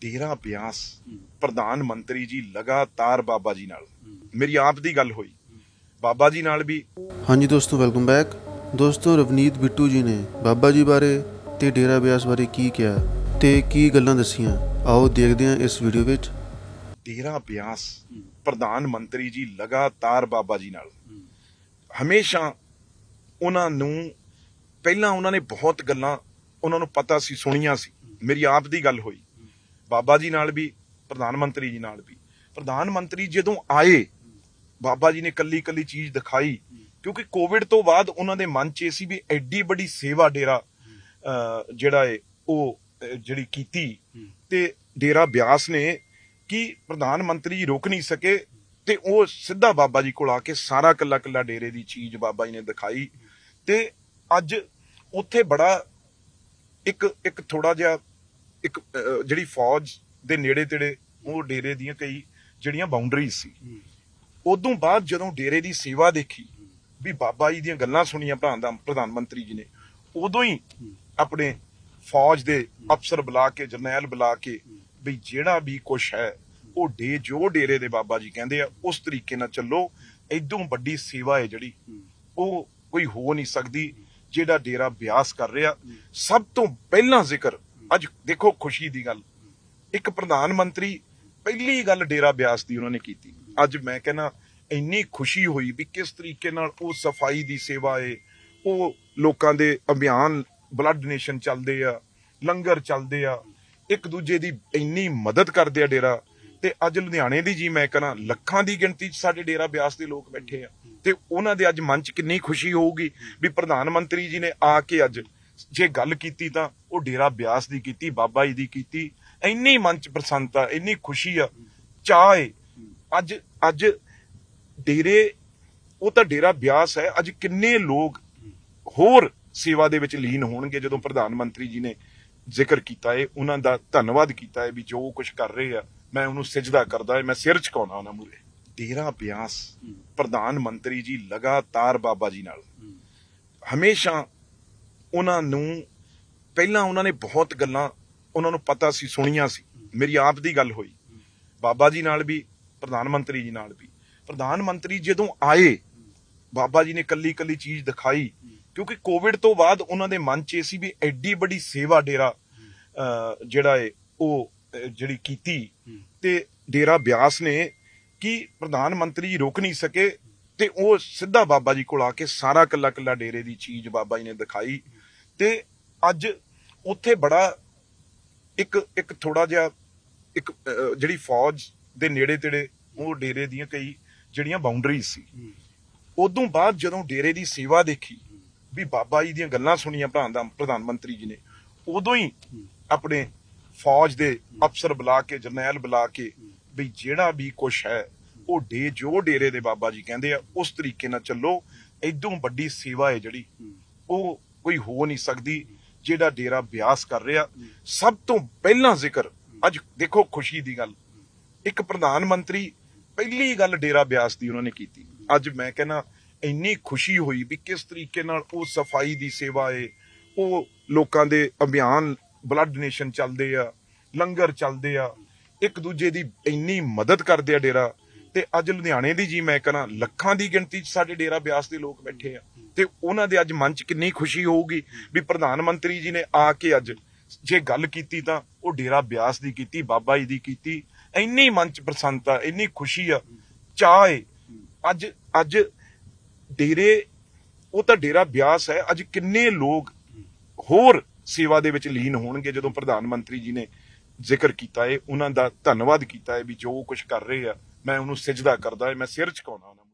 ਡੇਰਾ ਬਿਆਸ ਪ੍ਰਧਾਨ ਮੰਤਰੀ ਜੀ ਲਗਾਤਾਰ ਬਾਬਾ ਜੀ ਨਾਲ। ਮੇਰੀ ਆਪ ਦੀ ਗੱਲ ਹੋਈ। ਬਾਬਾ ਜੀ ਨਾਲ ਵੀ ਹਾਂਜੀ ਦੋਸਤੋ ਵੈਲਕਮ ਬੈਕ ਦੋਸਤੋ ਰਵਨੀਤ ਬਿੱਟੂ ਜੀ ਨੇ ਬਾਬਾ ਜੀ ਬਾਰੇ ਤੇ ਡੇਰਾ ਬਿਆਸ ਬਾਰੇ ਕੀ ਕਿਹਾ ਤੇ ਕੀ ਗੱਲਾਂ ਦੱਸੀਆਂ? ਆਓ ਦੇਖਦੇ ਹਾਂ ਇਸ ਵੀਡੀਓ ਵਿੱਚ। ਡੇਰਾ ਬਿਆਸ ਪ੍ਰਧਾਨ ਮੰਤਰੀ ਜੀ ਲਗਾਤਾਰ ਬਾਬਾ ਜੀ ਨਾਲ। ਹਮੇਸ਼ਾ ਉਹਨਾਂ ਨੂੰ ਪਹਿਲਾਂ ਉਹਨਾਂ ਨੇ ਬਹੁਤ ਗੱਲਾਂ ਉਹਨਾਂ ਨੂੰ ਪਤਾ ਸੀ ਸੁਣੀਆਂ ਸੀ। ਮੇਰੀ ਆਪ ਦੀ ਗੱਲ ਹੋਈ। ਬਾਬਾ ਜੀ ਨਾਲ ਵੀ, ਪ੍ਰਧਾਨ ਮੰਤਰੀ ਜੀ ਨਾਲ ਵੀ। ਪ੍ਰਧਾਨ ਮੰਤਰੀ ਜਦੋਂ ਆਏ, ਬਾਬਾ ਜੀ ਨੇ ਕੱਲੀ ਕੱਲੀ ਚੀਜ਼ ਦਿਖਾਈ, ਕਿਉਂਕਿ ਕੋਵਿਡ ਤੋਂ ਬਾਅਦ ਉਹਨਾਂ ਦੇ ਮਨ 'ਚ ਇਹ ਸੀ ਵੀ ਐਡੀ ਵੱਡੀ ਸੇਵਾ ਡੇਰਾ ਜਿਹੜਾ ਏ, ਉਹ ਜਿਹੜੀ ਕੀਤੀ। ਤੇ ਡੇਰਾ ਬਿਆਸ ਨੇ ਕਿ ਪ੍ਰਧਾਨ ਮੰਤਰੀ ਜੀ ਰੁਕ ਨਹੀਂ ਸਕੇ ਤੇ ਉਹ ਸਿੱਧਾ ਬਾਬਾ ਜੀ ਕੋਲ ਆ ਕੇ ਸਾਰਾ ਕੱਲਾ ਕੱਲਾ ਡੇਰੇ ਦੀ ਚੀਜ਼ ਬਾਬਾ ਜੀ ਨੇ ਦਿਖਾਈ। ਤੇ ਅੱਜ ਉੱਥੇ ਬੜਾ ਇੱਕ ਇੱਕ ਥੋੜਾ ਜਿਹਾ ਇੱਕ ਜਿਹੜੀ ਫੌਜ ਦੇ ਨੇੜੇ ਤੇੜੇ ਉਹ ਡੇਰੇ ਦੀਆਂ ਕਈ ਜਿਹੜੀਆਂ ਬਾਉਂਡਰੀਜ਼ ਸੀ। ਉਦੋਂ ਬਾਅਦ ਜਦੋਂ ਡੇਰੇ ਦੀ ਸੇਵਾ ਦੇਖੀ ਵੀ ਬਾਬਾ ਜੀ ਦੀਆਂ ਗੱਲਾਂ ਸੁਣੀਆਂ ਪ੍ਰਧਾਨ ਦਾ ਪ੍ਰਧਾਨ ਮੰਤਰੀ ਜੀ ਨੇ ਉਦੋਂ ਹੀ ਆਪਣੇ ਫੌਜ ਦੇ ਅਫਸਰ ਬੁਲਾ ਕੇ ਜਰਨੈਲ ਬੁਲਾ ਕੇ ਵੀ ਜਿਹੜਾ ਵੀ ਕੁਛ ਹੈ ਉਹ ਡੇ ਜੋ ਡੇਰੇ ਦੇ ਬਾਬਾ ਜੀ ਕਹਿੰਦੇ ਆ ਉਸ ਤਰੀਕੇ ਨਾਲ ਚੱਲੋ। ਇਦੋਂ ਵੱਡੀ ਸੇਵਾ ਹੈ ਜਿਹੜੀ ਉਹ ਕੋਈ ਹੋ ਨਹੀਂ ਸਕਦੀ ਜਿਹੜਾ ਡੇਰਾ ਬਿਆਸ ਕਰ ਰਿਹਾ। ਸਭ ਤੋਂ ਪਹਿਲਾਂ ਜ਼ਿਕਰ ਅੱਜ ਦੇਖੋ ਖੁਸ਼ੀ ਦੀ ਗੱਲ। ਇੱਕ ਪ੍ਰਧਾਨ ਮੰਤਰੀ ਪਹਿਲੀ ਗੱਲ ਡੇਰਾ ਬਿਆਸ ਦੀ ਉਹਨਾਂ ਨੇ ਕੀਤੀ। ਅੱਜ ਮੈਂ ਕਹਿੰਦਾ, ਇੰਨੀ ਖੁਸ਼ੀ ਹੋਈ ਵੀ ਕਿਸ ਤਰੀਕੇ ਨਾਲ ਉਹ ਸਫ਼ਾਈ ਦੀ ਸੇਵਾ ਏ, ਉਹ ਲੋਕਾਂ ਦੇ ਅਭਿਆਨ ਬਲੱਡ ਡੋਨੇਸ਼ਨ ਚੱਲਦੇ ਆ, ਲੰਗਰ ਚੱਲਦੇ ਆ, ਇੱਕ ਦੂਜੇ ਦੀ ਇੰਨੀ ਮਦਦ ਕਰਦੇ ਆ ਡੇਰਾ। ਤੇ ਅੱਜ ਲੁਧਿਆਣੇ ਦੀ ਜੀ ਮੈਂ ਕਹਿੰਦਾ ਲੱਖਾਂ ਦੀ ਗਿਣਤੀ 'ਚ ਸਾਡੇ ਡੇਰਾ ਬਿਆਸ ਦੇ ਲੋਕ ਬੈਠੇ ਆ। ਤੇ ਉਹਨਾਂ ਦੇ ਅੱਜ ਮਨ 'ਚ ਕਿੰਨੀ ਖੁਸ਼ੀ ਹੋਊਗੀ ਵੀ ਪ੍ਰਧਾਨ ਮੰਤਰੀ ਜੀ ਨੇ ਆ ਕੇ ਅੱਜ ਜੇ ਗੱਲ ਕੀਤੀ ਤਾਂ ਉਹ ਡੇਰਾ ਬਿਆਸ ਦੀ ਕੀਤੀ ਬਾਬਾ ਜੀ ਦੀ ਕੀਤੀ। ਇੰਨੀ ਮਨ 'ਚ ਪ੍ਰਸੰਨਤਾ ਇੰਨੀ ਖੁਸ਼ੀ ਆ ਚਾਹ ਏ। ਅੱਜ ਅੱਜ ਡੇਰੇ ਉਹ ਤਾਂ ਡੇਰਾ ਬਿਆਸ ਹੈ। ਅੱਜ ਕਿੰਨੇ ਲੋਕ ਹੋਰ ਸੇਵਾ ਦੇ ਵਿੱਚ ਲੀਨ ਹੋਣਗੇ ਜਦੋਂ ਪ੍ਰਧਾਨ ਮੰਤਰੀ ਜੀ ਨੇ ਜ਼ਿਕਰ ਕੀਤਾ ਹੈ ਉਹਨਾਂ ਦਾ ਧੰਨਵਾਦ ਕੀਤਾ ਹੈ ਵੀ ਜੋ ਕੁਝ ਕਰ ਰਹੇ ਆ ਮੈਂ ਉਹਨੂੰ ਸਜਦਾ ਕਰਦਾ ਹੈ ਮੈਂ ਸਿਰ ਝੁਕਾਉਣਾ ਉਹਨਾਂ ਮੂਰੇ ਡੇਰਾ ਬਿਆਸ ਪ੍ਰਧਾਨ ਮੰਤਰੀ ਜੀ ਲਗਾਤਾਰ ਬਾਬਾ ਜੀ ਨਾਲ। ਹਮੇਸ਼ਾ ਉਹਨਾਂ ਨੂੰ ਪਹਿਲਾਂ ਉਹਨਾਂ ਨੇ ਬਹੁਤ ਗੱਲਾਂ ਉਹਨਾਂ ਨੂੰ ਪਤਾ ਸੀ ਸੁਣੀਆਂ ਸੀ। ਮੇਰੀ ਆਪ ਦੀ ਗੱਲ ਹੋਈ। ਬਾਬਾ ਜੀ ਨਾਲ ਵੀ ਪ੍ਰਧਾਨ ਮੰਤਰੀ ਜੀ ਨਾਲ ਵੀ। ਪ੍ਰਧਾਨ ਮੰਤਰੀ ਜਦੋਂ ਆਏ ਬਾਬਾ ਜੀ ਨੇ ਕੱਲੀ ਕੱਲੀ ਚੀਜ਼ ਦਿਖਾਈ। ਕਿਉਂਕਿ ਕੋਵਿਡ ਤੋਂ ਬਾਅਦ ਉਹਨਾਂ ਦੇ ਮਨ 'ਚ ਇਹ ਸੀ ਵੀ ਐਡੀ ਵੱਡੀ ਸੇਵਾ ਡੇਰਾ ਅਹ, ਜਿਹੜਾ ਏ ਉਹ ਜਿਹੜੀ ਕੀਤੀ। ਤੇ ਡੇਰਾ ਬਿਆਸ ਨੇ ਕਿ ਪ੍ਰਧਾਨ ਮੰਤਰੀ ਜੀ ਰੁਕ ਨਹੀਂ ਸਕੇ ਤੇ ਉਹ ਸਿੱਧਾ ਬਾਬਾ ਜੀ ਕੋਲ ਆ ਕੇ ਸਾਰਾ ਕੱਲਾ ਕੱਲਾ ਡੇਰੇ ਦੀ ਚੀਜ਼ ਬਾਬਾ ਜੀ ਨੇ ਦਿਖਾਈ। ਤੇ ਅੱਜ ਉੱਥੇ ਬੜਾ ਇੱਕ ਇੱਕ ਥੋੜਾ ਜਿਹਾ ਇੱਕ ਜਿਹੜੀ ਫੌਜ ਦੇ ਨੇੜੇ ਤੇੜੇ ਉਹ ਡੇਰੇ ਦੀਆਂ ਕਈ ਜਿਹੜੀਆਂ ਬਾਉਂਡਰੀਜ਼ ਸੀ। ਉਦੋਂ ਬਾਅਦ ਜਦੋਂ ਡੇਰੇ ਦੀ ਸੇਵਾ ਦੇਖੀ ਵੀ ਬਾਬਾ ਜੀ ਦੀਆਂ ਗੱਲਾਂ ਸੁਣੀਆਂ ਪ੍ਰਧਾਨ ਮੰਤਰੀ ਜੀ ਨੇ ਉਦੋਂ ਹੀ ਆਪਣੇ ਫੌਜ ਦੇ ਅਫਸਰ ਬੁਲਾ ਕੇ ਜਰਨੈਲ ਬੁਲਾ ਕੇ ਵੀ ਜਿਹੜਾ ਵੀ ਕੁਛ ਹੈ ਉਹ ਡੇ ਜੋ ਡੇਰੇ ਦੇ ਬਾਬਾ ਜੀ ਕਹਿੰਦੇ ਆ ਉਸ ਤਰੀਕੇ ਨਾਲ ਚੱਲੋ। ਇਦੋਂ ਵੱਡੀ ਸੇਵਾ ਹੈ ਜਿਹੜੀ ਉਹ ਕੋਈ ਹੋ ਨਹੀਂ ਸਕਦੀ ਜਿਹੜਾ ਡੇਰਾ ਬਿਆਸ ਕਰ ਰਿਹਾ। ਸਭ ਤੋਂ ਪਹਿਲਾਂ ਜ਼ਿਕਰ, ਅੱਜ ਦੇਖੋ ਖੁਸ਼ੀ ਦੀ ਗੱਲ। ਇੱਕ ਪ੍ਰਧਾਨ ਮੰਤਰੀ ਪਹਿਲੀ ਗੱਲ ਡੇਰਾ ਬਿਆਸ ਦੀ ਉਹਨਾਂ ਨੇ ਕੀਤੀ। ਅੱਜ ਮੈਂ ਕਹਿੰਦਾ, ਇੰਨੀ ਖੁਸ਼ੀ ਹੋਈ ਵੀ ਕਿਸ ਤਰੀਕੇ ਨਾਲ ਉਹ ਸਫ਼ਾਈ ਦੀ ਸੇਵਾ ਏ, ਉਹ ਲੋਕਾਂ ਦੇ ਅਭਿਆਨ ਬਲੱਡ ਡੋਨੇਸ਼ਨ ਚੱਲਦੇ ਆ, ਲੰਗਰ ਚੱਲਦੇ ਆ, ਇੱਕ ਦੂਜੇ ਦੀ ਇੰਨੀ ਮਦਦ ਕਰਦੇ ਆ ਡੇਰਾ। ਤੇ ਅੱਜ ਲੁਧਿਆਣੇ ਦੀ ਜੀ ਮੈਂ ਕਹਿੰਦਾ, ਲੱਖਾਂ ਦੀ ਗਿਣਤੀ 'ਚ ਸਾਡੇ ਡੇਰਾ ਬਿਆਸ ਦੇ ਲੋਕ ਬੈਠੇ ਆ। ਤੇ ਉਹਨਾਂ ਦੇ ਅੱਜ ਮਨ 'ਚ ਕਿੰਨੀ ਖੁਸ਼ੀ ਹੋਊਗੀ ਵੀ ਪ੍ਰਧਾਨ ਮੰਤਰੀ ਜੀ ਨੇ ਆ ਕੇ ਅੱਜ ਜੇ ਗੱਲ ਕੀਤੀ ਤਾਂ ਉਹ ਡੇਰਾ ਬਿਆਸ ਦੀ ਕੀਤੀ, ਬਾਬਾ ਜੀ ਦੀ ਕੀਤੀ। ਇੰਨੀ ਮਨ 'ਚ ਪ੍ਰਸੰਨਤਾ, ਇੰਨੀ ਖੁਸ਼ੀ ਆ ਚਾਹ ਏ। ਅੱਜ ਅੱਜ ਡੇਰੇ, ਉਹ ਤਾਂ ਡੇਰਾ ਬਿਆਸ ਹੈ, ਅੱਜ ਕਿੰਨੇ ਲੋਕ ਹੋਰ ਸੇਵਾ ਦੇ ਵਿੱਚ ਲੀਨ ਹੋਣਗੇ ਜਦੋਂ ਪ੍ਰਧਾਨ ਮੰਤਰੀ ਜੀ ਨੇ ਜ਼ਿਕਰ ਕੀਤਾ ਹੈ ਉਹਨਾਂ ਦਾ ਧੰਨਵਾਦ ਕੀਤਾ ਹੈ ਵੀ ਜੋ ਕੁਝ ਕਰ ਰਹੇ ਆ, ਮੈਂ ਉਹਨੂੰ ਸਜਦਾ ਕਰਦਾ ਹੈ ਮੈਂ ਸਿਰ ਝੁਕਾਉਣਾ ਉਹਨਾਂ ਨੂੰ।